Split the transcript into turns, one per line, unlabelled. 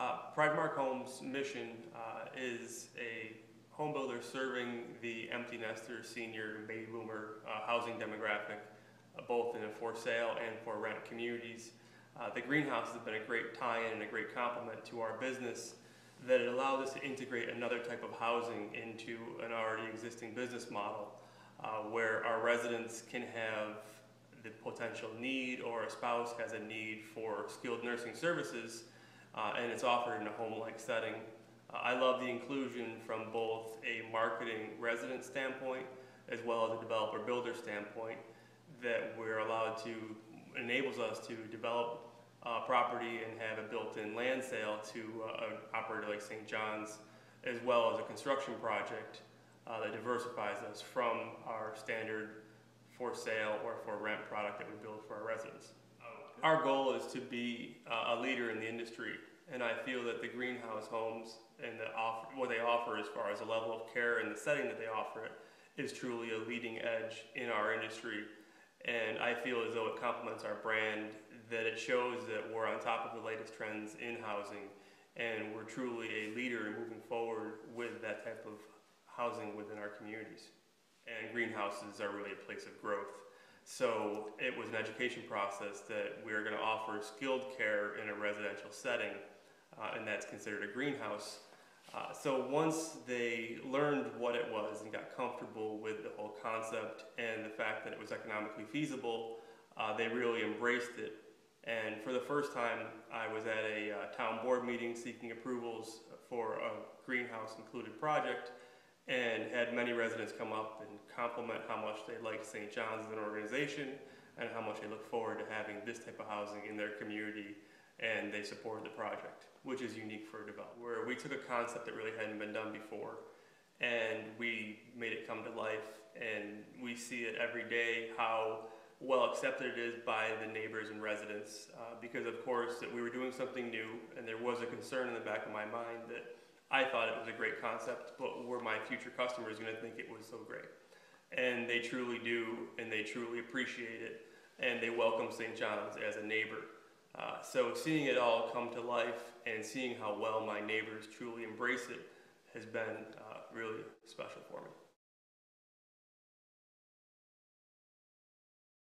Uh, Pride Mark Homes' mission uh, is a home builder serving the empty nester, senior, and baby boomer uh, housing demographic, uh, both in a for sale and for rent communities. Uh, the greenhouse has been a great tie-in and a great complement to our business that it allowed us to integrate another type of housing into an already existing business model uh, where our residents can have the potential need or a spouse has a need for skilled nursing services uh, and it's offered in a home-like setting. Uh, I love the inclusion from both a marketing resident standpoint as well as a developer builder standpoint that we're allowed to enables us to develop uh, property and have a built-in land sale to uh, an operator like St. John's as well as a construction project uh, that diversifies us from our standard for sale or for rent product that we build for our residents. Our goal is to be uh, a leader in the industry, and I feel that the greenhouse homes and the offer, what they offer as far as the level of care and the setting that they offer it is truly a leading edge in our industry. And I feel as though it complements our brand, that it shows that we're on top of the latest trends in housing, and we're truly a leader in moving forward with that type of housing within our communities. And greenhouses are really a place of growth. So it was an education process that we are going to offer skilled care in a residential setting, uh, and that's considered a greenhouse. Uh, so once they learned what it was and got comfortable with the whole concept and the fact that it was economically feasible, uh, they really embraced it. And for the first time, I was at a uh, town board meeting seeking approvals for a greenhouse included project and had many residents come up and compliment how much they like St. John's as an organization and how much they look forward to having this type of housing in their community and they supported the project, which is unique for a developer. Where we took a concept that really hadn't been done before and we made it come to life and we see it every day how well accepted it is by the neighbors and residents uh, because of course that we were doing something new and there was a concern in the back of my mind that I thought it was a great concept, but were my future customers going to think it was so great? And they truly do, and they truly appreciate it, and they welcome St. John's as a neighbor. Uh, so seeing it all come to life and seeing how well my neighbors truly embrace it has been uh, really special for me.